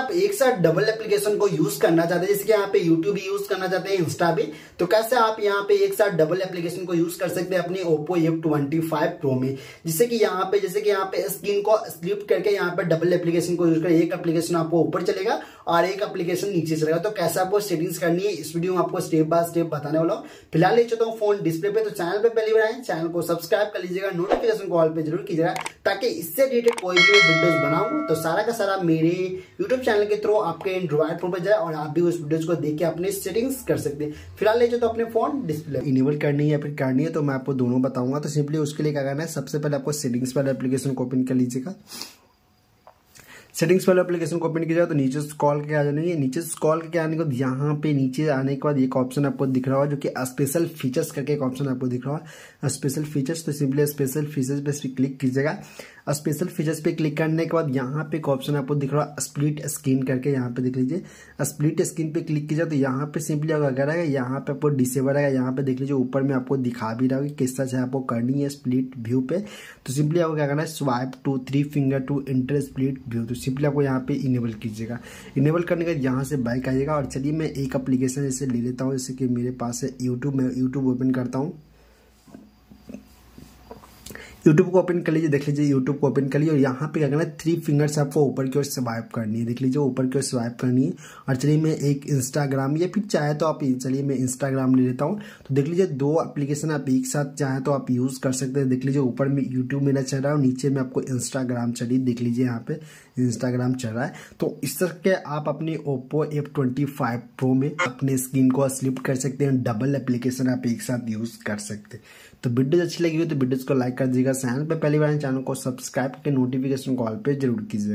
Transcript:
आप एक साथ डबल एप्लीकेशन को यूज़ करना चाहते हैं, जैसे कि यहाँ पे यूट्यूब भी यूज़ करना चाहते हैं इंस्टा भी तो कैसे आप यहाँ पे एक साथ डबल एप्लीकेशन को यूज़ कर सकते हैं अपने Oppo F twenty five pro में? जिससे कि यहाँ पे, जैसे कि यहाँ पे स्क्रीन को स्लिप करके यहाँ पे डबल एप्लीकेशन को यूज़ कर। एक एप्लीकेशन आपको ऊपर चलेगा और एक एप्लीकेशन नीचे चलेगा। तो कैसे आपको सेटिंग्स करनी है, इस वीडियो में आपको स्टेप बाय स्टेप बताने वाला हूँ। फ़िलहाल ले चलता हूँ फ़ोन डिस्प्ले पे तो चैनल पे पहली बार आए चैनल को सब्सक्राइब कर लीजिएगा। नोटिफिकेशन कॉल पे ज़रूर कीजिएगा। ताकि इससे रिलेटेड कोई भी वीडियोस बनाऊँ तो सारा का सारा मेरे यूट्यूब चैनल के थ्रू आपके एंड्रॉइड फ़ोन पर जाए और आप भी उस वीडियोस को देख के अपने सेटिंग्स कर सकते हैं। फ़िलहाल ले जाओ तो अपने फ़ोन डिस्प्ले इनेबल करनी है या फिर करनी है तो मैं आपको दोनों बताऊँगा। तो सिंपली उसके लिए क्या करना है, सबसे पहले आपको सेटिंग्स वाले एप्लीकेशन को ओपन कर लीजिएगा। सेटिंग्स वाले एप्लीकेशन को ओपन किया जाए तो नीचे स्कॉल के आ जाने नीचे स्कॉल के आने के बाद यहाँ पे नीचे आने के बाद एक ऑप्शन आपको दिख रहा होगा जो कि स्पेशल फीचर्स करके एक ऑप्शन आपको दिख रहा होगा। स्पेशल फीचर्स तो सिंपली स्पेशल फीचर्स पे क्लिक कीजिएगा। स्पेशल फीचर्स पे क्लिक करने के बाद यहाँ पे एक ऑप्शन आपको दिख रहा है स्प्लिट स्क्रीन करके यहाँ पे देख लीजिए। स्प्लिट स्क्रीन पे क्लिक कीजिए तो यहाँ पे सिंपली अगर आएगा, यहाँ पे आपको डिसेबल आएगा, यहाँ पे देख लीजिए ऊपर में आपको दिखा भी रहा है किस तरह से आपको करनी है स्प्लिट व्यू पे। तो सिंपली आपको क्या करना है swipe to three finger to enter split view तो सिंपली आपको यहाँ पे इनेबल कीजिएगा। इनेबल करने के बाद यहाँ से बाइक आइएगा और चलिए मैं एक अप्लीकेशन जैसे ले लेता हूँ, जैसे कि मेरे पास है यूट्यूब मैं यूट्यूब ओपन करता हूँ। यूट्यूब को ओपन कर लीजिए, देख लीजिए यूट्यूब को ओपन कर लीजिए, और यहाँ पे क्या करना है थ्री फिंगर्स आपको ऊपर की ओर स्वाइप करनी है। देख लीजिए, ऊपर की ओर स्वाइप करनी है। और चलिए मैं एक इंस्टाग्राम या फिर चाहे तो आप, चलिए मैं इंस्टाग्राम ले लेता हूँ। तो देख लीजिए, दो एप्लीकेशन आप एक साथ चाहे तो आप यूज़ कर सकते हैं। देख लीजिए, ऊपर में यूट्यूब मेरा चल रहा है, और नीचे में आपको इंस्टाग्राम चलिए, देख लीजिए यहाँ पे इंस्टाग्राम चल रहा है। तो इस तरह के आप अपने Oppo F twenty five pro में अपने स्क्रीन को स्लिप कर सकते हैं डबल एप्लीकेशन आप एक साथ यूज़ कर सकते हैं। तो वीडियो अच्छी लगी हो तो वीडियो को लाइक कर दीजिएगा। चैनल पर पहली बार चैनल को सब्सक्राइब करके नोटिफिकेशन कॉल पर ज़रूर कीजिएगा।